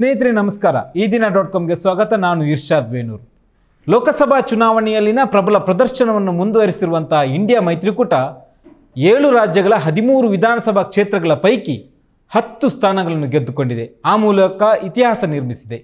ಸ್ನೇಹಿತರೆ, ನಮಸ್ಕಾರ. ಈ ದಿನ ಡಾಟ್ ಕಾಮ್ಗೆ ಸ್ವಾಗತ. ನಾನು ಇರ್ಷಾದ್ ಬೇನೂರು. ಲೋಕಸಭಾ ಚುನಾವಣೆಯಲ್ಲಿನ ಪ್ರಬಲ ಪ್ರದರ್ಶನವನ್ನು ಮುಂದುವರಿಸಿರುವಂತಹ ಇಂಡಿಯಾ ಮೈತ್ರಿಕೂಟ ಏಳು ರಾಜ್ಯಗಳ ಹದಿಮೂರು ವಿಧಾನಸಭಾ ಕ್ಷೇತ್ರಗಳ ಪೈಕಿ ಹತ್ತು ಸ್ಥಾನಗಳನ್ನು ಗೆದ್ದುಕೊಂಡಿದೆ. ಆ ಮೂಲಕ ಇತಿಹಾಸ ನಿರ್ಮಿಸಿದೆ.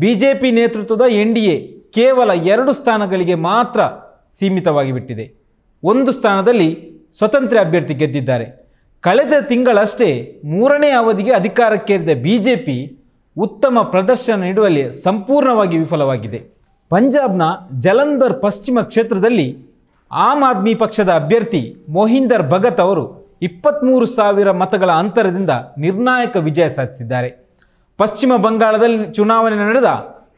ಬಿಜೆಪಿ ನೇತೃತ್ವದ ಎನ್ ಡಿ ಎ ಕೇವಲ ಎರಡು ಸ್ಥಾನಗಳಿಗೆ ಮಾತ್ರ ಸೀಮಿತವಾಗಿ ಬಿಟ್ಟಿದೆ ಒಂದು ಸ್ಥಾನದಲ್ಲಿ ಸ್ವತಂತ್ರ ಅಭ್ಯರ್ಥಿ ಗೆದ್ದಿದ್ದಾರೆ. ಕಳೆದ ತಿಂಗಳಷ್ಟೇ ಮೂರನೇ ಅವಧಿಗೆ ಅಧಿಕಾರಕ್ಕೇರಿದ ಬಿಜೆಪಿ ಉತ್ತಮ ಪ್ರದರ್ಶನ ನೀಡುವಲ್ಲಿ ಸಂಪೂರ್ಣವಾಗಿ ವಿಫಲವಾಗಿದೆ. ಪಂಜಾಬ್ನ ಜಲಂಧರ್ ಪಶ್ಚಿಮ ಕ್ಷೇತ್ರದಲ್ಲಿ ಆಮ್ ಆದ್ಮಿ ಪಕ್ಷದ ಅಭ್ಯರ್ಥಿ ಮೋಹಿಂದರ್ ಭಗತ್ ಅವರು ಇಪ್ಪತ್ತ್ಮೂರು ಸಾವಿರ ಮತಗಳ ಅಂತರದಿಂದ ನಿರ್ಣಾಯಕ ವಿಜಯ ಸಾಧಿಸಿದ್ದಾರೆ. ಪಶ್ಚಿಮ ಬಂಗಾಳದಲ್ಲಿ ಚುನಾವಣೆ ನಡೆದ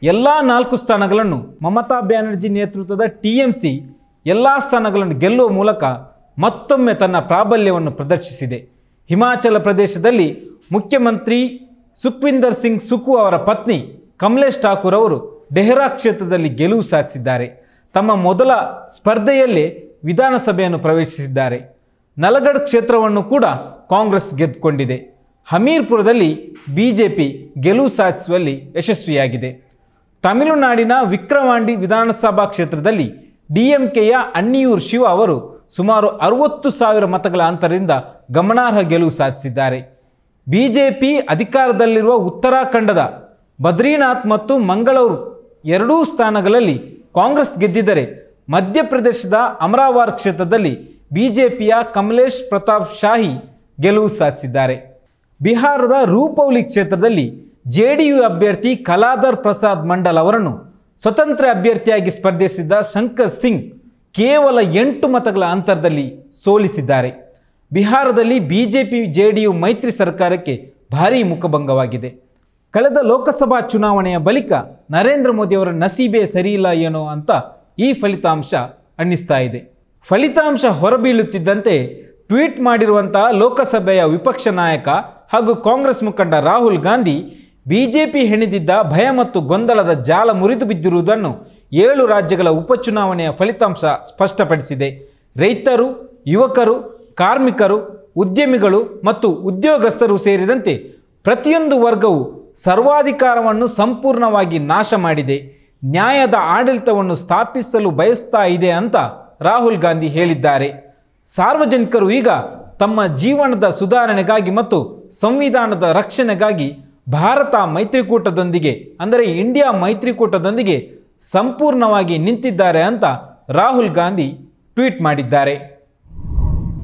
ಎಲ್ಲ ನಾಲ್ಕು ಸ್ಥಾನಗಳನ್ನು ಮಮತಾ ಬ್ಯಾನರ್ಜಿ ನೇತೃತ್ವದ ಟಿ ಎಂ ಸಿ ಎಲ್ಲ ಸ್ಥಾನಗಳನ್ನು ಗೆಲ್ಲುವ ಮೂಲಕ ಮತ್ತೊಮ್ಮೆ ತನ್ನ ಪ್ರಾಬಲ್ಯವನ್ನು ಪ್ರದರ್ಶಿಸಿದೆ. ಹಿಮಾಚಲ ಪ್ರದೇಶದಲ್ಲಿ ಮುಖ್ಯಮಂತ್ರಿ ಸುಖ್ವಿಂದರ್ ಸಿಂಗ್ ಸುಕು ಅವರ ಪತ್ನಿ ಕಮಲೇಶ್ ಠಾಕೂರ್ ಅವರು ಡೆಹ್ರಾ ಕ್ಷೇತ್ರದಲ್ಲಿ ಗೆಲುವು ಸಾಧಿಸಿದ್ದಾರೆ. ತಮ್ಮ ಮೊದಲ ಸ್ಪರ್ಧೆಯಲ್ಲೇ ವಿಧಾನಸಭೆಯನ್ನು ಪ್ರವೇಶಿಸಿದ್ದಾರೆ. ನಲಗಢ ಕ್ಷೇತ್ರವನ್ನು ಕೂಡ ಕಾಂಗ್ರೆಸ್ ಗೆದ್ದುಕೊಂಡಿದೆ. ಹಮೀರ್ಪುರದಲ್ಲಿ ಬಿಜೆಪಿ ಗೆಲುವು ಸಾಧಿಸುವಲ್ಲಿ ಯಶಸ್ವಿಯಾಗಿದೆ. ತಮಿಳುನಾಡಿನ ವಿಕ್ರವಾಂಡಿ ವಿಧಾನಸಭಾ ಕ್ಷೇತ್ರದಲ್ಲಿ ಡಿಎಂಕೆಯ ಅನ್ನಿಯೂರ್ ಶಿವ ಅವರು ಸುಮಾರು ಅರವತ್ತು ಸಾವಿರ ಮತಗಳ ಅಂತರದಿಂದ ಗಮನಾರ್ಹ ಗೆಲುವು ಸಾಧಿಸಿದ್ದಾರೆ. ಬಿಜೆಪಿ ಅಧಿಕಾರದಲ್ಲಿರುವ ಉತ್ತರಾಖಂಡದ ಬದ್ರಿನಾಥ್ ಮತ್ತು ಮಂಗಳೂರು ಎರಡೂ ಸ್ಥಾನಗಳಲ್ಲಿ ಕಾಂಗ್ರೆಸ್ ಗೆದ್ದಿದ್ದರೆ ಮಧ್ಯಪ್ರದೇಶದ ಅಮರಾವಾರ್ ಕ್ಷೇತ್ರದಲ್ಲಿ ಬಿಜೆಪಿಯ ಕಮಲೇಶ್ ಪ್ರತಾಪ್ ಶಾಹಿ ಗೆಲುವು ಸಾಧಿಸಿದ್ದಾರೆ. ಬಿಹಾರದ ರೂಪೌಲಿ ಕ್ಷೇತ್ರದಲ್ಲಿ ಜೆ ಯು ಅಭ್ಯರ್ಥಿ ಕಲಾಧರ್ ಪ್ರಸಾದ್ ಮಂಡಲ್ ಅವರನ್ನು ಸ್ವತಂತ್ರ ಅಭ್ಯರ್ಥಿಯಾಗಿ ಸ್ಪರ್ಧಿಸಿದ್ದ ಶಂಕರ್ ಸಿಂಗ್ ಕೇವಲ ಎಂಟು ಮತಗಳ ಅಂತರದಲ್ಲಿ ಸೋಲಿಸಿದ್ದಾರೆ. ಬಿಹಾರದಲ್ಲಿ ಬಿಜೆಪಿ ಜೆ ಡಿ ಯು ಮೈತ್ರಿ ಸರ್ಕಾರಕ್ಕೆ ಭಾರೀ ಮುಖಭಂಗವಾಗಿದೆ. ಕಳೆದ ಲೋಕಸಭಾ ಚುನಾವಣೆಯ ಬಳಿಕ ನರೇಂದ್ರ ಮೋದಿಯವರ ನಸೀಬೆ ಸರಿಯಿಲ್ಲ ಏನೋ ಅಂತ ಈ ಫಲಿತಾಂಶ ಅನ್ನಿಸ್ತಾ ಇದೆ. ಫಲಿತಾಂಶ ಹೊರಬೀಳುತ್ತಿದ್ದಂತೆ ಟ್ವೀಟ್ ಮಾಡಿರುವಂತಹ ಲೋಕಸಭೆಯ ವಿಪಕ್ಷ ನಾಯಕ ಹಾಗೂ ಕಾಂಗ್ರೆಸ್ ಮುಖಂಡ ರಾಹುಲ್ ಗಾಂಧಿ ಬಿಜೆಪಿ ಹೆಣೆದಿದ್ದ ಭಯ ಮತ್ತು ಗೊಂದಲದ ಜಾಲ ಮುರಿದು ಬಿದ್ದಿರುವುದನ್ನು ಏಳು ರಾಜ್ಯಗಳ ಉಪಚುನಾವಣೆಯ ಫಲಿತಾಂಶ ಸ್ಪಷ್ಟಪಡಿಸಿದೆ. ರೈತರು, ಯುವಕರು ಕಾರ್ಮಿಕರು, ಉದ್ಯಮಿಗಳು ಮತ್ತು ಉದ್ಯೋಗಸ್ಥರು ಸೇರಿದಂತೆ ಪ್ರತಿಯೊಂದು ವರ್ಗವು ಸರ್ವಾಧಿಕಾರವನ್ನು ಸಂಪೂರ್ಣವಾಗಿ ನಾಶ ಮಾಡಿದೆ. ನ್ಯಾಯದ ಆಡಳಿತವನ್ನು ಸ್ಥಾಪಿಸಲು ಬಯಸ್ತಾ ಇದೆ ಅಂತ ರಾಹುಲ್ ಗಾಂಧಿ ಹೇಳಿದ್ದಾರೆ. ಸಾರ್ವಜನಿಕರು ಈಗ ತಮ್ಮ ಜೀವನದ ಸುಧಾರಣೆಗಾಗಿ ಮತ್ತು ಸಂವಿಧಾನದ ರಕ್ಷಣೆಗಾಗಿ ಭಾರತ ಮೈತ್ರಿಕೂಟದೊಂದಿಗೆ, ಅಂದರೆ ಇಂಡಿಯಾ ಮೈತ್ರಿಕೂಟದೊಂದಿಗೆ ಸಂಪೂರ್ಣವಾಗಿ ನಿಂತಿದ್ದಾರೆ ಅಂತ ರಾಹುಲ್ ಗಾಂಧಿ ಟ್ವೀಟ್ ಮಾಡಿದ್ದಾರೆ.